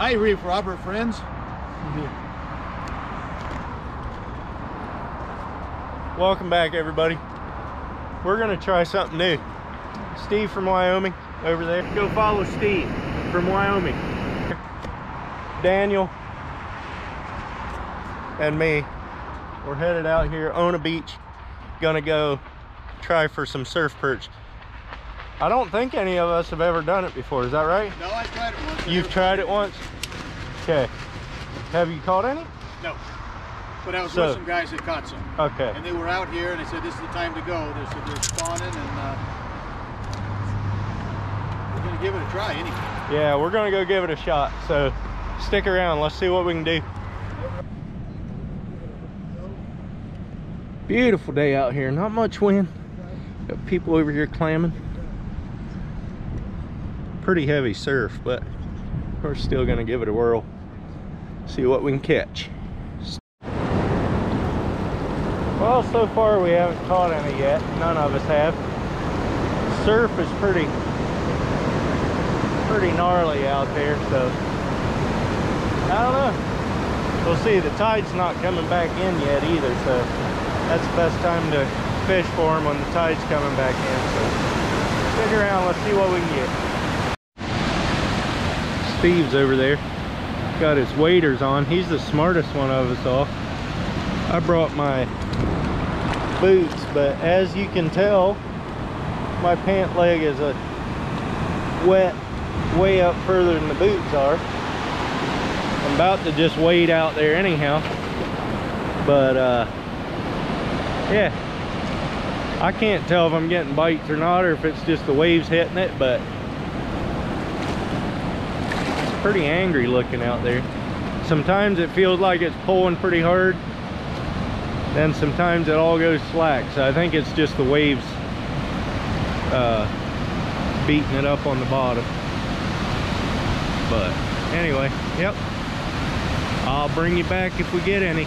Hi, Reef Robber, friends. Welcome back, everybody. We're gonna try something new. Steve from Wyoming over there. Go follow Steve from Wyoming. Daniel and me, we're headed out here on a beach. Gonna go try for some surf perch. I don't think any of us have ever done it before. Is that right? No, I tried it once. You've tried it once? Okay. Have you caught any? No. But I was So- with some guys that caught some. Okay. And they were out here and they said, this is the time to go. They said they're spawning and uh, we're going to give it a try anyway. Yeah, we're gonna go give it a shot. So stick around. Let's see what we can do. Beautiful day out here. Not much wind. Got people over here clamming. Pretty heavy surf, but we're still gonna give it a whirl. See what we can catch. Well, so far we haven't caught any yet. None of us have. Surf is pretty pretty gnarly out there, so I don't know. We'll see. The tide's not coming back in yet either, so that's the best time to fish for them when the tide's coming back in. So stick around. Let's see what we can get. Steve's over there. Got his waders on. He's the smartest one of us all. I brought my boots, but as you can tell, my pant leg is a wet way up further than the boots are. I'm about to just wade out there anyhow. But uh yeah. I can't tell if I'm getting bites or not or if it's just the waves hitting it, but pretty angry looking out there. Sometimes it feels like it's pulling pretty hard. Then sometimes it all goes slack. So I think it's just the waves uh, beating it up on the bottom but anyway yep i'll bring you back if we get any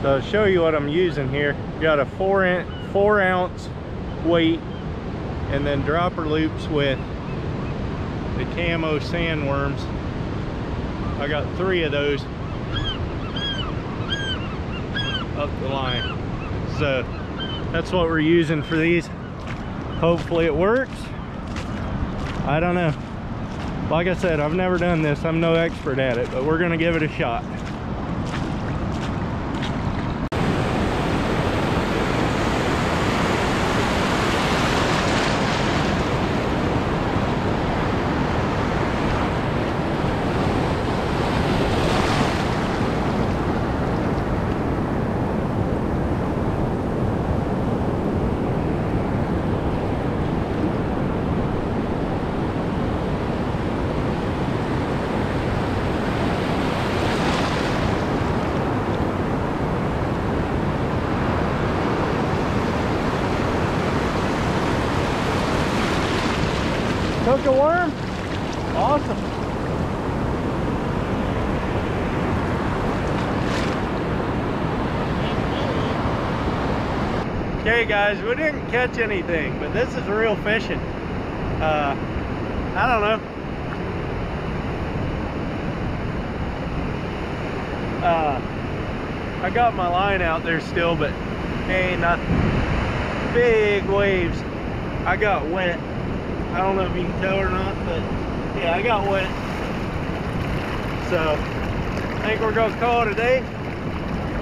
so i'll show you what i'm using here got a four inch four ounce weight and then dropper loops with the camo sandworms. I got three of those up the line. So that's what we're using for these. Hopefully it works. I don't know. Like I said, I've never done this. I'm no expert at it, but we're gonna give it a shot. Took a worm? Awesome. Okay guys, we didn't catch anything, but this is real fishing. Uh, I don't know. Uh, I got my line out there still, but ain't nothing. Big waves. I got wet. I don't know if you can tell or not, but yeah, I got wet. So, I think we're gonna call it a day.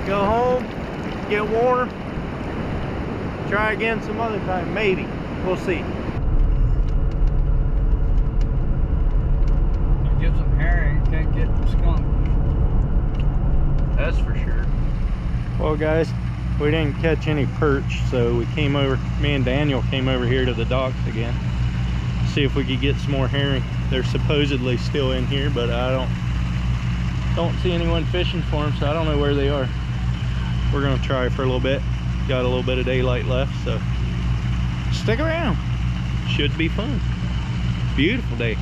Go home, get warm, try again some other time, maybe. We'll see. You get some herring, you can't get skunk. That's for sure. Well, guys, we didn't catch any perch, so we came over, me and Daniel came over here to the docks again. See if we could get some more herring. They're supposedly still in here, but I don't don't see anyone fishing for them, so I don't know where they are. We're gonna try for a little bit. Got a little bit of daylight left, so stick around. Should be fun. Beautiful day.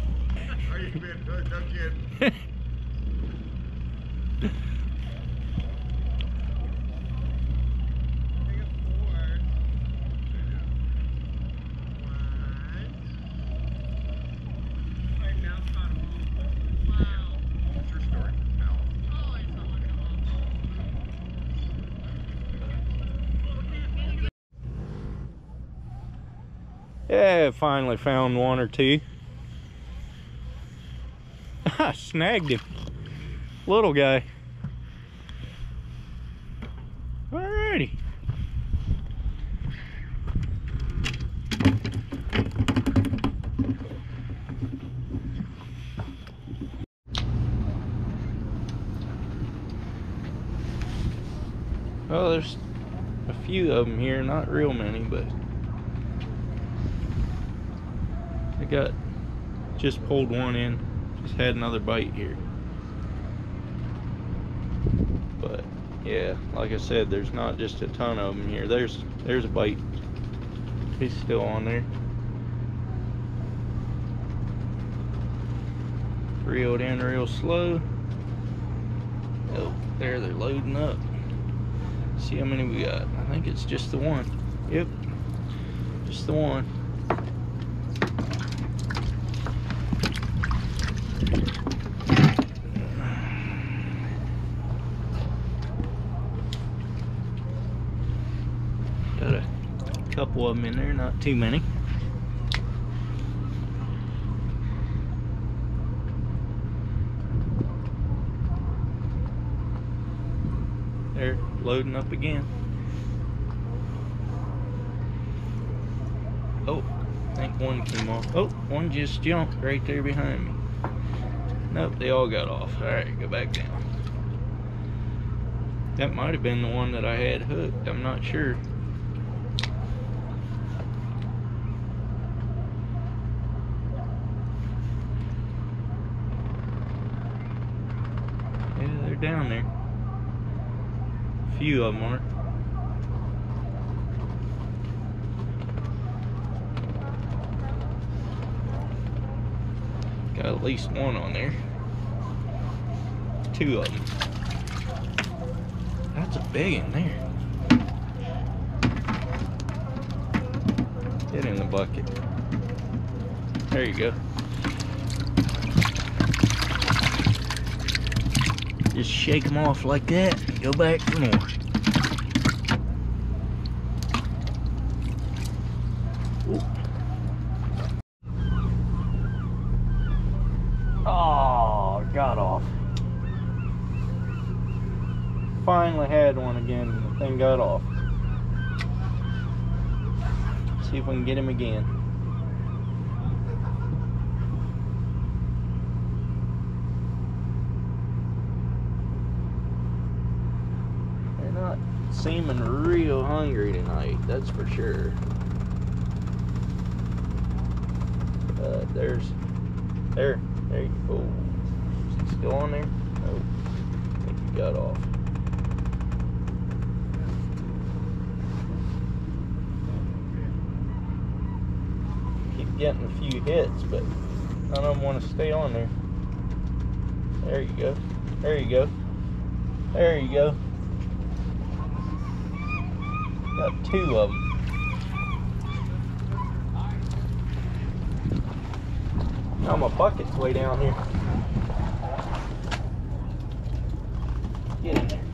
you been? No, no kidding. What's your story? Yeah, finally found one or two. I snagged him. Little guy. Alrighty. Well, there's a few of them here, not real many, but I got just pulled one in. Just had another bite here. But yeah, like I said, there's not just a ton of them here. There's there's a bite. He's still on there. Reeled in real slow. Oh, there they're loading up. See how many we got. I think it's just the one. Yep. Just the one. Got a couple of them in there, not too many. They're loading up again. Oh, I think one came off. Oh, one just jumped right there behind me. Nope, they all got off. Alright, go back down. That might have been the one that I had hooked. I'm not sure. Yeah, they're down there. A few of them are. Got at least one on there. Two of them. That's a big one there. Get in the bucket. There you go. Just shake them off like that. Go back for more. Oh, got off. Finally had one again. and The thing got off. See if we can get him again. They're not seeming real hungry tonight, that's for sure. But there's, there, there you go. Is he still on there? Nope. I think he got off. Keep getting a few hits, but I don't want to stay on there. There you go. There you go. There you go. Got two of them. Now my bucket's way down here. Get in there.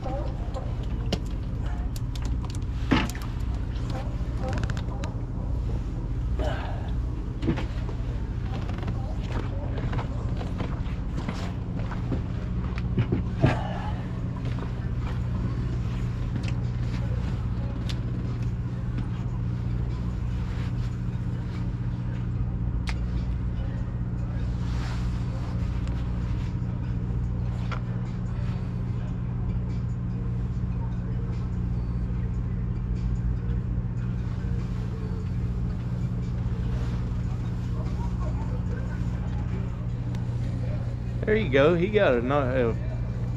There you go. He got a, a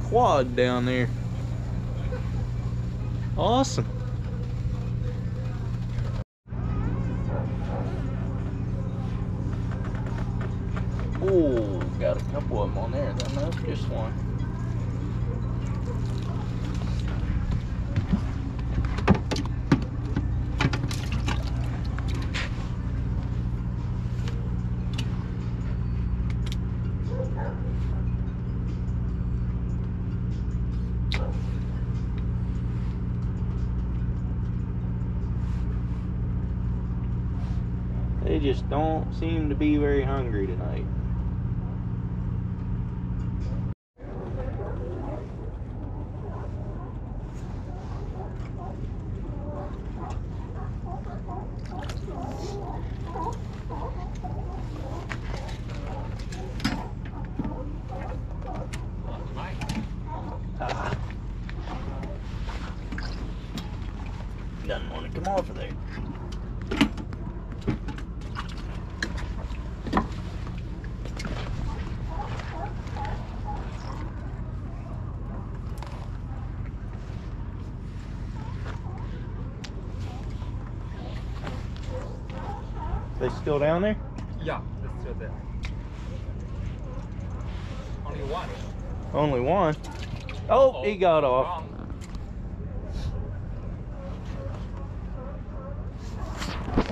quad down there. Awesome. Oh, got a couple of them on there. Then that's just one. Just don't seem to be very hungry tonight. Ah. Doesn't want to come off of there. They still down there? Yeah, it's still there. Only one. Only one. Oh, he got off. Wrong.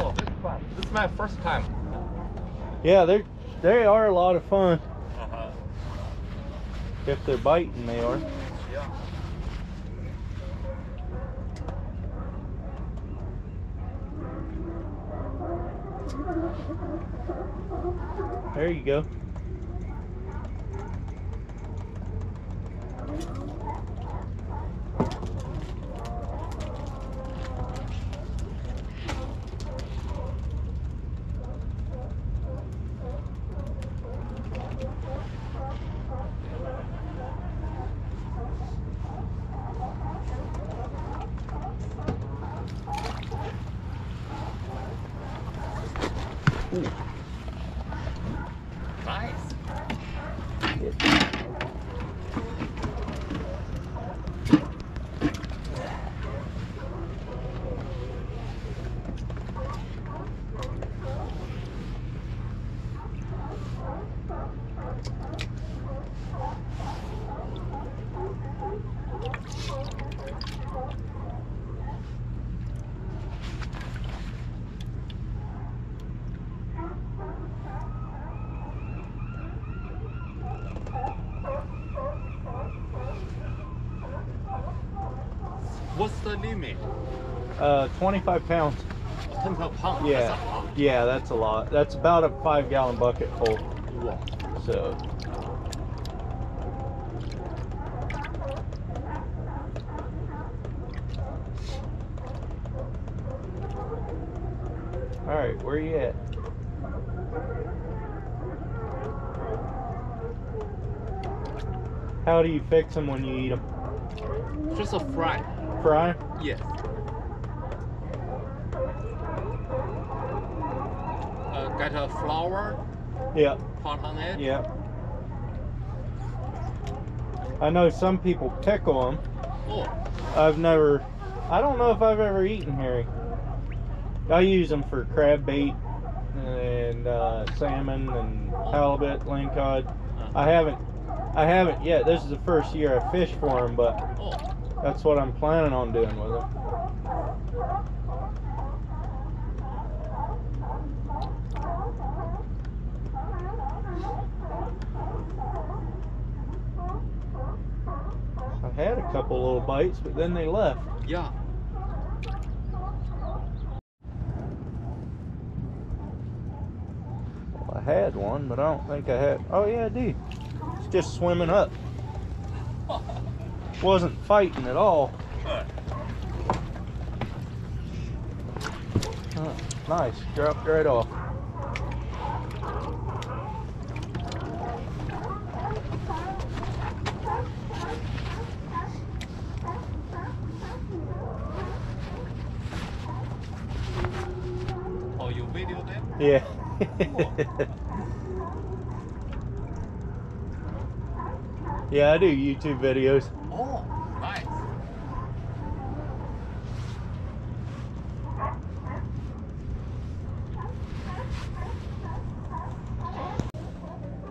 Oh, this is fun. This is my first time. Yeah, they're they are a lot of fun. Uh-huh. If they're biting, they are. Yeah. There you go. Nice. What's the limit? Uh, 25 pounds. 10 pounds? pound. Yeah. That's a lot. Yeah, that's a lot. That's about a five gallon bucket full. Wow. So. All right, where are you at? How do you fix them when you eat them? Just a fry. Fry? Yes. Uh, get a flour, Yeah, pot on it. yeah. I know some people pickle them. Oh, I've never, I don't know if I've ever eaten herring. I use them for crab bait and uh, salmon and halibut, lingcod. I haven't, I haven't yet. This is the first year I fished for them, but oh. That's what I'm planning on doing with it. I had a couple little bites, but then they left. Yeah. Well, I had one, but I don't think I had. Oh yeah, I do. It's just swimming up. Wasn't fighting at all. Huh, nice, dropped right off. Oh, you video them? Yeah. yeah, I do YouTube videos. Oh, nice.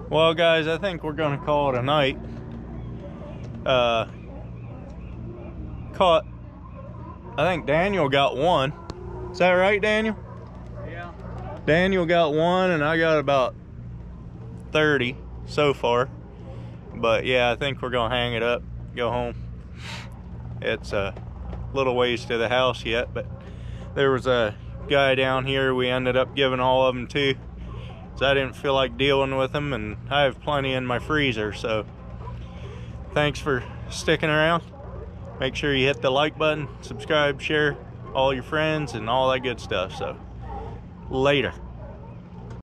Well, guys, I think we're gonna call it a night. Uh, caught. I think Daniel got one. Is that right, Daniel? Yeah. Daniel got one, and I got about 30 so far. But yeah, I think we're gonna hang it up, go home. It's a little ways to the house yet, but there was a guy down here we ended up giving all of them to. So I didn't feel like dealing with them, and I have plenty in my freezer. So thanks for sticking around. Make sure you hit the like button, subscribe, share, all your friends, and all that good stuff. So later.